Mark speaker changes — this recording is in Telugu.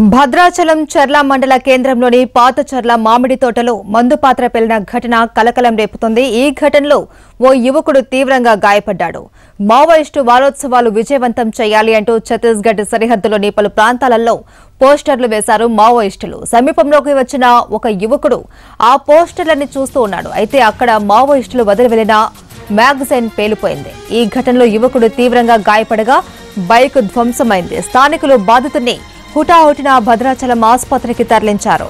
Speaker 1: భద్రాచలం చర్ల మండల కేంద్రంలోని పాత చర్ల మామిడి తోటలో మందు పాత్ర పెళ్ళిన ఘటన కలకలం రేపుతోంది. ఈ ఘటనలో ఓ యువకుడు తీవ్రంగా గాయపడ్డాడు. మావోయిస్టు వారోత్సవాలు విజయవంతం చేయాలి అంటూ ఛత్తీస్గఢ్ సరిహద్దులోని పలు ప్రాంతాలలో పోస్టర్లు వేశారు మావోయిస్టులు. సమీపంలోకి వచ్చిన ఒక యువకుడు ఆ పోస్టర్లని చూస్తూ ఉన్నాడు. అయితే అక్కడ మావోయిస్టులు వదిలి వెళ్ళిన మ్యాగజైన్ పేలిపోయింది. ఈ ఘటనలో యువకుడు తీవ్రంగా గాయపడగా బైక్ ధ్వంసమైంది. స్థానికులు బాధితుడిని హుటాహుటిన భద్రాచలం ఆసుపత్రికి తరలించారు.